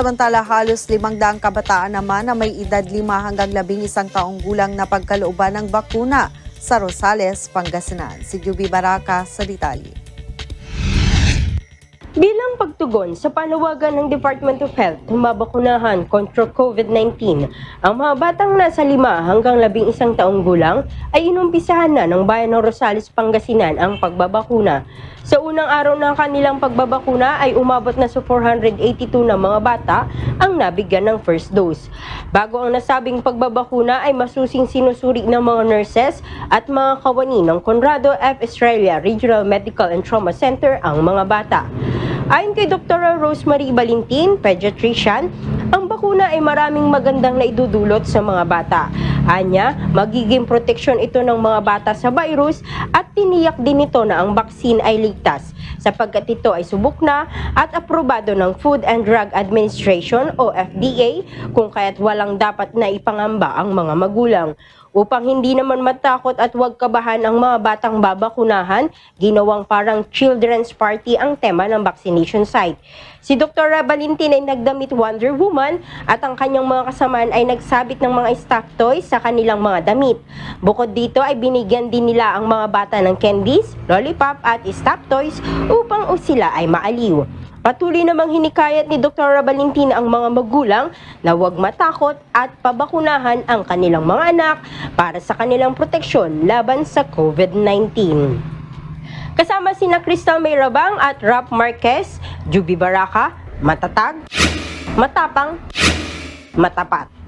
Samantala, halos limang daang kabataan naman na may edad 5 hanggang 11 taong gulang na pagkalooban ng bakuna sa Rosales, Pangasinan. Si Juby Baraka sa detalye. Bilang pagtugon sa panawagan ng Department of Health na kontra COVID-19, ang mga batang nasa 5 hanggang 11 taong gulang ay inumpisahan na ng bayan ng Rosales, Pangasinan ang pagbabakuna. Sa unang araw ng kanilang pagbabakuna ay umabot na sa 482 na mga bata ang nabigyan ng first dose. Bago ang nasabing pagbabakuna ay masusing sinusuri ng mga nurses at mga kawani ng Conrado F. Estrella Regional Medical and Trauma Center ang mga bata. Ayon kay Dr. Rosemary Balintin, pediatrician, ang bakuna ay maraming magandang naidudulot sa mga bata. Anya, magiging proteksyon ito ng mga bata sa virus at tiniyak din ito na ang baksin ay ligtas sapagkat ito ay subok na at aprobado ng Food and Drug Administration o FDA kung kaya't walang dapat na ipangamba ang mga magulang. Upang hindi naman matakot at huwag kabahan ang mga batang babakunahan, ginawang parang children's party ang tema ng vaccination site. Si Dr. Valentin ay nagdamit Wonder Woman at ang kanyang mga kasamaan ay nagsabit ng mga staff toys sa kanilang mga damit. Bukod dito ay binigyan din nila ang mga bata ng candies, lollipop at staff toys upang sila ay maaliw. Patuloy namang hinikayat ni Dr. Valentin ang mga magulang na huwag matakot at pabakunahan ang kanilang mga anak para sa kanilang proteksyon laban sa COVID-19. Kasama sina Crystal May Rabang at Rap Marquez, Juby Baraka, matatag, matapang, matapat.